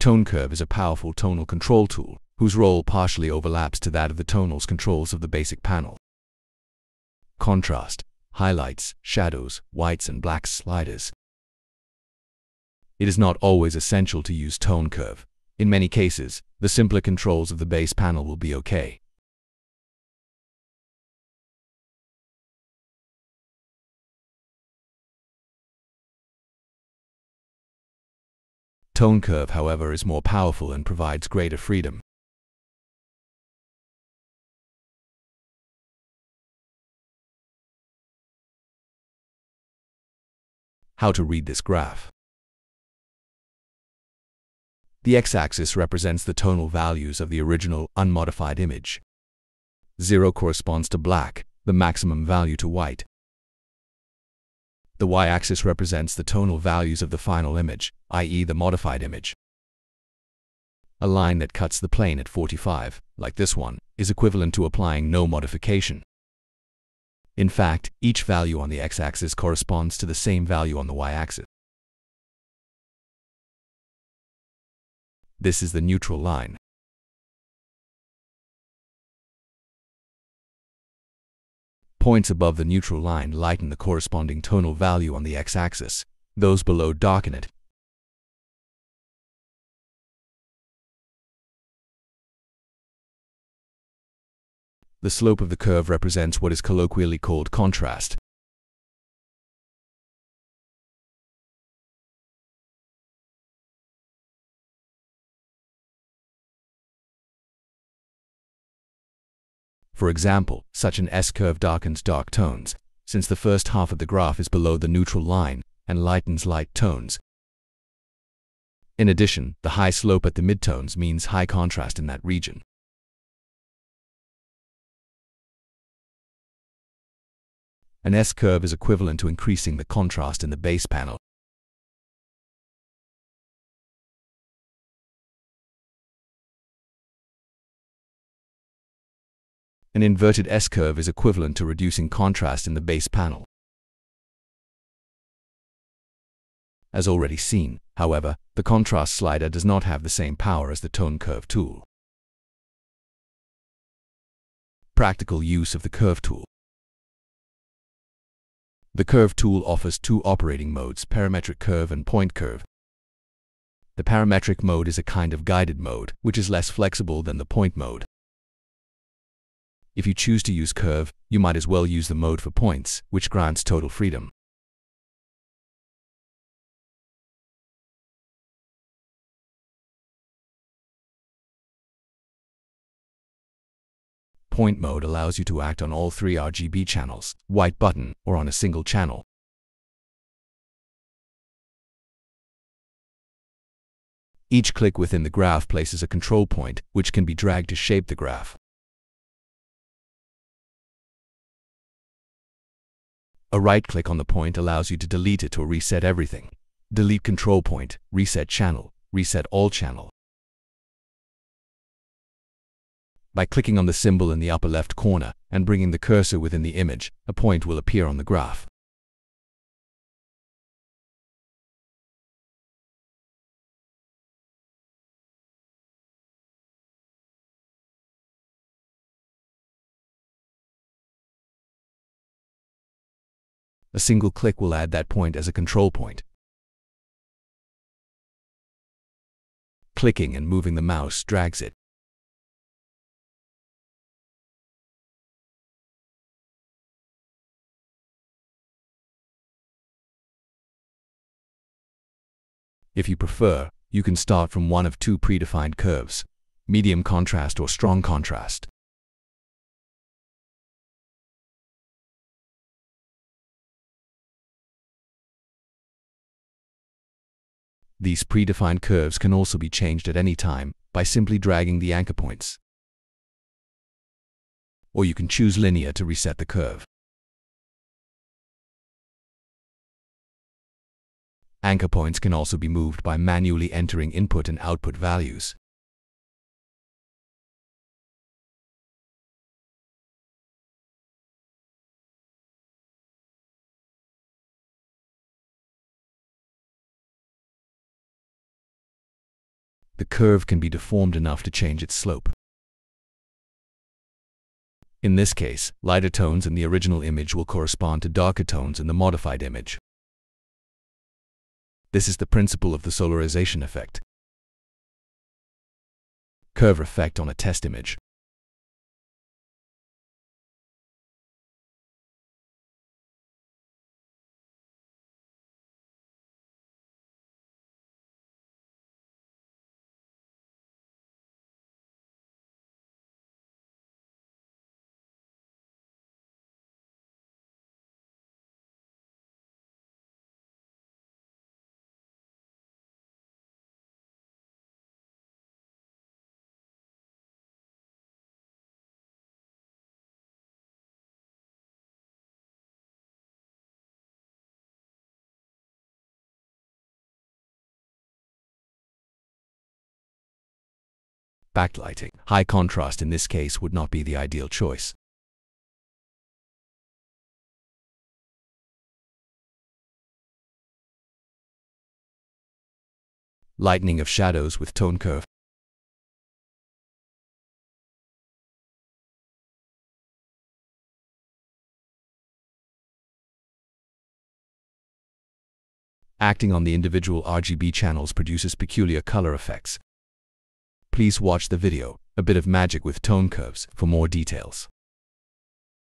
Tone curve is a powerful tonal control tool whose role partially overlaps to that of the tonals controls of the basic panel. Contrast, highlights, shadows, whites and blacks sliders. It is not always essential to use tone curve. In many cases, the simpler controls of the base panel will be okay. Tone curve, however, is more powerful and provides greater freedom. How to read this graph. The x-axis represents the tonal values of the original unmodified image. 0 corresponds to black, the maximum value to white. The y-axis represents the tonal values of the final image, i.e. the modified image. A line that cuts the plane at 45, like this one, is equivalent to applying no modification. In fact, each value on the x-axis corresponds to the same value on the y-axis. This is the neutral line. Points above the neutral line lighten the corresponding tonal value on the x-axis. Those below darken it. The slope of the curve represents what is colloquially called contrast. For example, such an S-curve darkens dark tones, since the first half of the graph is below the neutral line and lightens light tones. In addition, the high slope at the midtones means high contrast in that region. An S-curve is equivalent to increasing the contrast in the base panel. An inverted S-curve is equivalent to reducing contrast in the base panel. As already seen, however, the contrast slider does not have the same power as the tone curve tool. Practical use of the curve tool. The curve tool offers two operating modes, parametric curve and point curve. The parametric mode is a kind of guided mode, which is less flexible than the point mode. If you choose to use curve, you might as well use the mode for points, which grants total freedom. Point mode allows you to act on all three RGB channels, white button, or on a single channel. Each click within the graph places a control point, which can be dragged to shape the graph. A right-click on the point allows you to delete it or reset everything. Delete control point, reset channel, reset all channel. By clicking on the symbol in the upper left corner and bringing the cursor within the image, a point will appear on the graph. A single click will add that point as a control point. Clicking and moving the mouse drags it. If you prefer, you can start from one of two predefined curves, medium contrast or strong contrast. These predefined curves can also be changed at any time by simply dragging the anchor points. Or you can choose linear to reset the curve. Anchor points can also be moved by manually entering input and output values. The curve can be deformed enough to change its slope. In this case, lighter tones in the original image will correspond to darker tones in the modified image. This is the principle of the solarization effect. Curve effect on a test image. Backlighting. High contrast in this case would not be the ideal choice. Lightening of shadows with tone curve. Acting on the individual RGB channels produces peculiar color effects. Please watch the video, A Bit of Magic with Tone Curves, for more details.